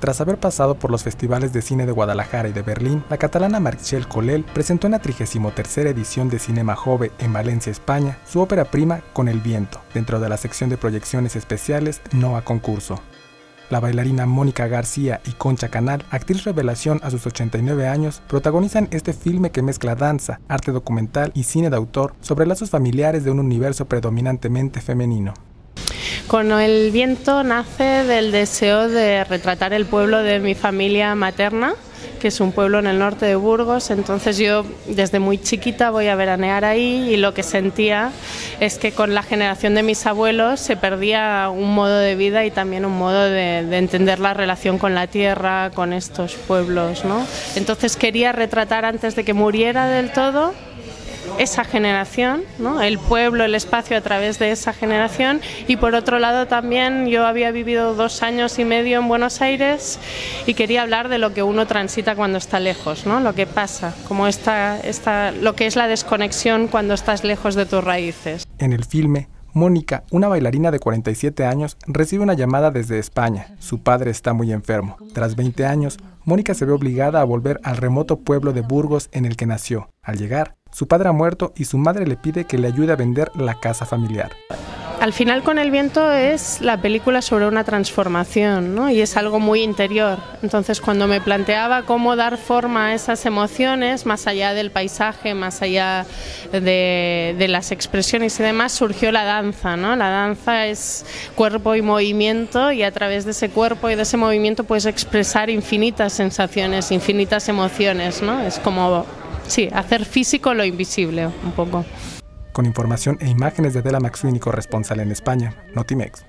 Tras haber pasado por los festivales de cine de Guadalajara y de Berlín, la catalana Marchel Colel presentó en la 33 edición de Cinema Jove en Valencia, España, su ópera prima Con el viento, dentro de la sección de proyecciones especiales No a concurso. La bailarina Mónica García y Concha Canal, actriz revelación a sus 89 años, protagonizan este filme que mezcla danza, arte documental y cine de autor sobre lazos familiares de un universo predominantemente femenino. Con el viento nace del deseo de retratar el pueblo de mi familia materna, que es un pueblo en el norte de Burgos. Entonces yo desde muy chiquita voy a veranear ahí y lo que sentía es que con la generación de mis abuelos se perdía un modo de vida y también un modo de, entender la relación con la tierra, con estos pueblos. ¿no? Entonces quería retratar antes de que muriera del todo esa generación, el pueblo, el espacio a través de esa generación y por otro lado también yo había vivido dos años y medio en Buenos Aires y quería hablar de lo que uno transita cuando está lejos, ¿no? lo que pasa, como esta, lo que es la desconexión cuando estás lejos de tus raíces. En el filme, Mónica, una bailarina de 47 años, recibe una llamada desde España. Su padre está muy enfermo. Tras 20 años, Mónica se ve obligada a volver al remoto pueblo de Burgos en el que nació. Al llegar, su padre ha muerto y su madre le pide que le ayude a vender la casa familiar. Al final con el viento es la película sobre una transformación ¿no? y es algo muy interior. Entonces cuando me planteaba cómo dar forma a esas emociones, más allá del paisaje, más allá de, las expresiones y demás, surgió la danza. ¿no? La danza es cuerpo y movimiento y a través de ese cuerpo y de ese movimiento puedes expresar infinitas sensaciones, infinitas emociones. ¿no? Es como sí, hacer físico lo invisible un poco. Con información e imágenes de Dela Maxwini, corresponsal en España, Notimex.